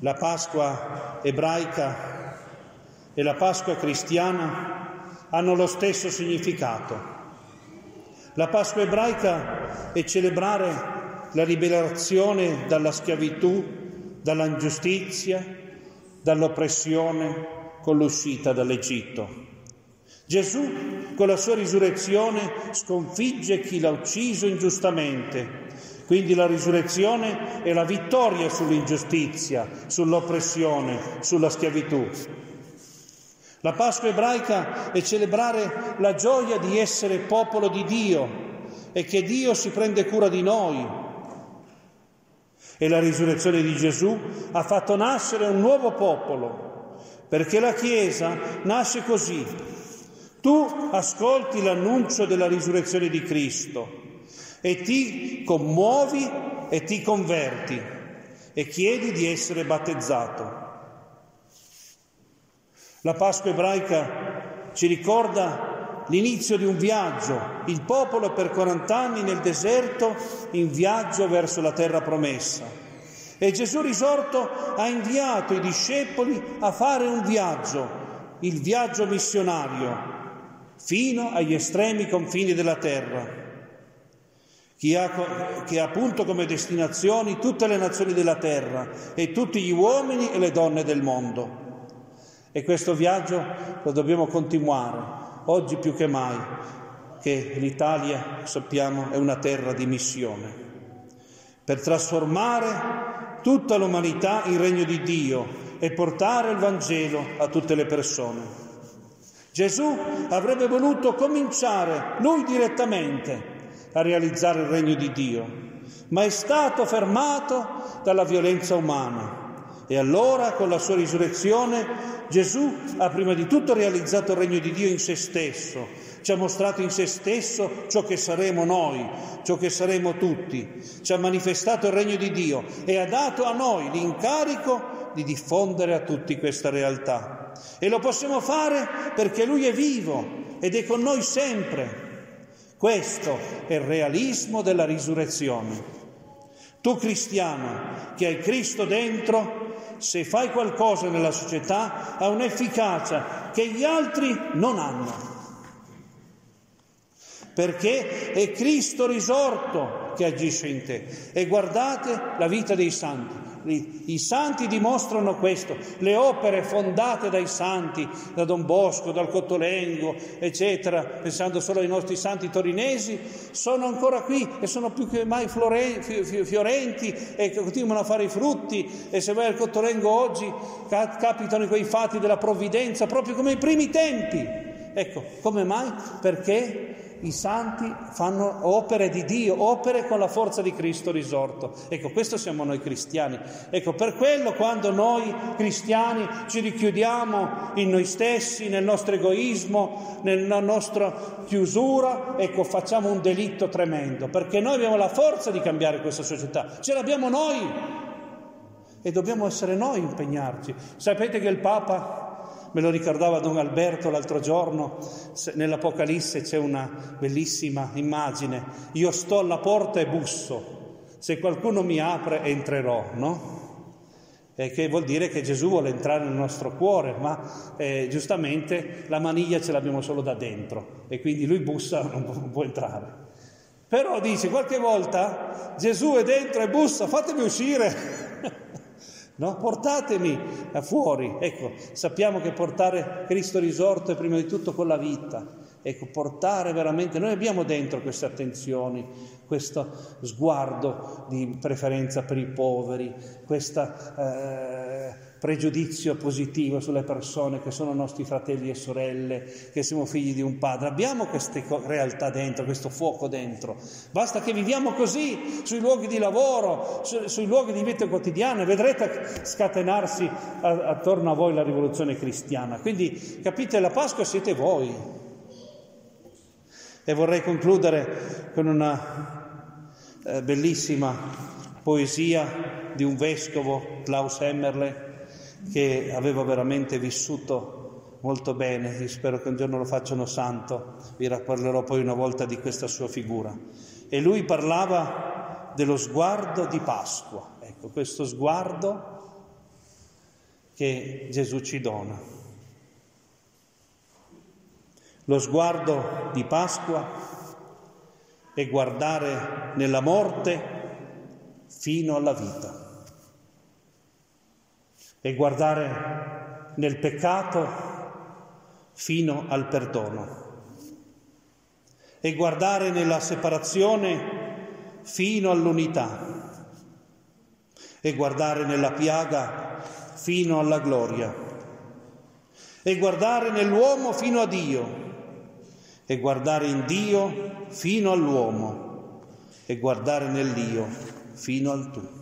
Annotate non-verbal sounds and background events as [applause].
la Pasqua ebraica e la Pasqua cristiana hanno lo stesso significato. La Pasqua ebraica è celebrare la liberazione dalla schiavitù, dalla ingiustizia, dall'oppressione con l'uscita dall'Egitto. Gesù con la sua risurrezione sconfigge chi l'ha ucciso ingiustamente. Quindi la risurrezione è la vittoria sull'ingiustizia, sull'oppressione, sulla schiavitù. La Pasqua ebraica è celebrare la gioia di essere popolo di Dio e che Dio si prende cura di noi, e la risurrezione di Gesù ha fatto nascere un nuovo popolo, perché la Chiesa nasce così. Tu ascolti l'annuncio della risurrezione di Cristo e ti commuovi e ti converti e chiedi di essere battezzato. La Pasqua ebraica ci ricorda l'inizio di un viaggio, il popolo per 40 anni nel deserto in viaggio verso la terra promessa. E Gesù risorto ha inviato i discepoli a fare un viaggio, il viaggio missionario, fino agli estremi confini della terra, che ha, che ha appunto come destinazioni tutte le nazioni della terra e tutti gli uomini e le donne del mondo. E questo viaggio lo dobbiamo continuare oggi più che mai, che l'Italia, sappiamo, è una terra di missione, per trasformare tutta l'umanità in regno di Dio e portare il Vangelo a tutte le persone. Gesù avrebbe voluto cominciare lui direttamente a realizzare il regno di Dio, ma è stato fermato dalla violenza umana. E allora con la sua risurrezione Gesù ha prima di tutto realizzato il regno di Dio in se stesso, ci ha mostrato in se stesso ciò che saremo noi, ciò che saremo tutti, ci ha manifestato il regno di Dio e ha dato a noi l'incarico di diffondere a tutti questa realtà. E lo possiamo fare perché Lui è vivo ed è con noi sempre. Questo è il realismo della risurrezione. Tu cristiano che hai Cristo dentro, se fai qualcosa nella società, ha un'efficacia che gli altri non hanno. Perché è Cristo risorto che agisce in te. E guardate la vita dei santi. I santi dimostrano questo, le opere fondate dai santi, da Don Bosco, dal Cottolengo, eccetera, pensando solo ai nostri santi torinesi, sono ancora qui e sono più che mai fiorenti e continuano a fare i frutti e se vai al Cottolengo oggi capitano quei fatti della provvidenza proprio come i primi tempi. Ecco, come mai? Perché i santi fanno opere di Dio, opere con la forza di Cristo risorto. Ecco, questo siamo noi cristiani. Ecco, per quello quando noi cristiani ci richiudiamo in noi stessi, nel nostro egoismo, nella nostra chiusura, ecco, facciamo un delitto tremendo, perché noi abbiamo la forza di cambiare questa società, ce l'abbiamo noi e dobbiamo essere noi impegnarci. Sapete che il Papa Me lo ricordava Don Alberto l'altro giorno, nell'Apocalisse c'è una bellissima immagine. Io sto alla porta e busso, se qualcuno mi apre entrerò, no? E che vuol dire che Gesù vuole entrare nel nostro cuore, ma eh, giustamente la maniglia ce l'abbiamo solo da dentro e quindi lui bussa, [laughs] non può, non può entrare. Però dice qualche volta Gesù è dentro e bussa, fatemi uscire. No? Portatemi fuori. Ecco, sappiamo che portare Cristo risorto è prima di tutto con la vita. Ecco, portare veramente, noi abbiamo dentro queste attenzioni, questo sguardo di preferenza per i poveri, questo eh, pregiudizio positivo sulle persone che sono nostri fratelli e sorelle, che siamo figli di un padre. Abbiamo queste realtà dentro, questo fuoco dentro. Basta che viviamo così sui luoghi di lavoro, su, sui luoghi di vita quotidiana, vedrete scatenarsi attorno a voi la rivoluzione cristiana. Quindi capite, la Pasqua siete voi. E vorrei concludere con una eh, bellissima poesia di un vescovo, Klaus Emmerle, che aveva veramente vissuto molto bene. Io spero che un giorno lo facciano santo, vi parlerò poi una volta di questa sua figura. E lui parlava dello sguardo di Pasqua. Ecco, questo sguardo che Gesù ci dona. Lo sguardo di Pasqua è guardare nella morte fino alla vita e guardare nel peccato fino al perdono. E guardare nella separazione fino all'unità. E guardare nella piaga fino alla gloria. E guardare nell'uomo fino a Dio. E guardare in Dio fino all'uomo. E guardare nell'Io fino al tu.